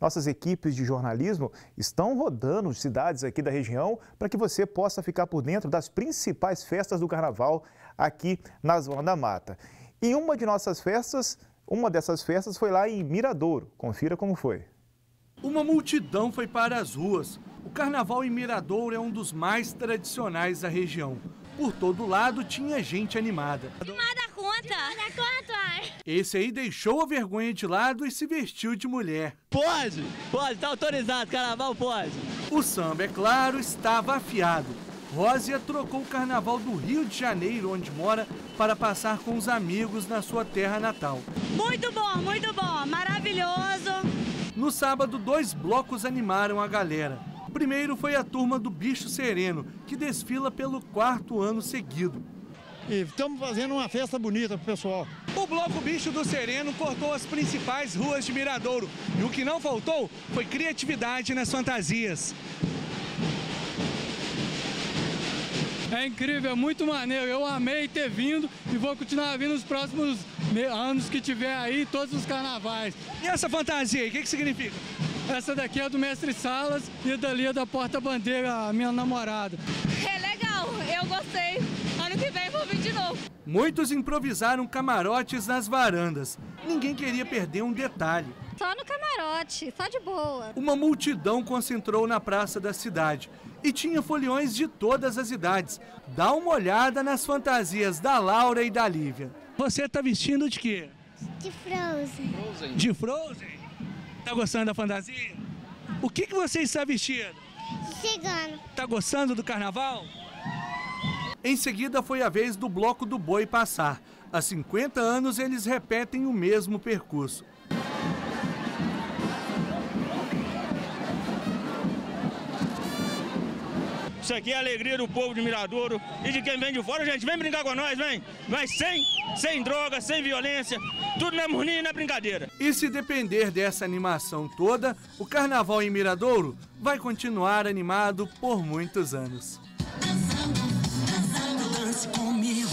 Nossas equipes de jornalismo estão rodando cidades aqui da região para que você possa ficar por dentro das principais festas do carnaval aqui na Zona da Mata. E uma de nossas festas, uma dessas festas foi lá em Miradouro. Confira como foi. Uma multidão foi para as ruas. O carnaval em Miradouro é um dos mais tradicionais da região. Por todo lado tinha gente animada. Conta! Esse aí deixou a vergonha de lado e se vestiu de mulher. Pode! Pode, tá autorizado, carnaval pode! O samba, é claro, estava afiado. Rósia trocou o carnaval do Rio de Janeiro, onde mora, para passar com os amigos na sua terra natal. Muito bom, muito bom, maravilhoso! No sábado, dois blocos animaram a galera. O primeiro foi a turma do Bicho Sereno, que desfila pelo quarto ano seguido. E estamos fazendo uma festa bonita pro pessoal. O Bloco Bicho do Sereno cortou as principais ruas de Miradouro. E o que não faltou foi criatividade nas fantasias. É incrível, é muito maneiro. Eu amei ter vindo e vou continuar vindo nos próximos anos que tiver aí, todos os carnavais. E essa fantasia aí, o que, que significa? Essa daqui é do Mestre Salas e dali é da Porta-Bandeira, a minha namorada. É legal, eu gostei. Ano que vem vou vir de novo. Muitos improvisaram camarotes nas varandas. Ninguém queria perder um detalhe. Só no camarote, só de boa. Uma multidão concentrou na praça da cidade e tinha foliões de todas as idades. Dá uma olhada nas fantasias da Laura e da Lívia. Você tá vestindo de quê? De Frozen. De Frozen? Tá gostando da fantasia? O que, que você está vestindo? Cigano. Tá gostando do carnaval? Em seguida foi a vez do Bloco do Boi passar. Há 50 anos eles repetem o mesmo percurso. Isso aqui é a alegria do povo de Miradouro e de quem vem de fora, gente. Vem brincar com nós, vem. Mas sem, sem droga, sem violência. Tudo na harmonia e na brincadeira. E se depender dessa animação toda, o carnaval em Miradouro vai continuar animado por muitos anos. Dançando, dançando, dance comigo.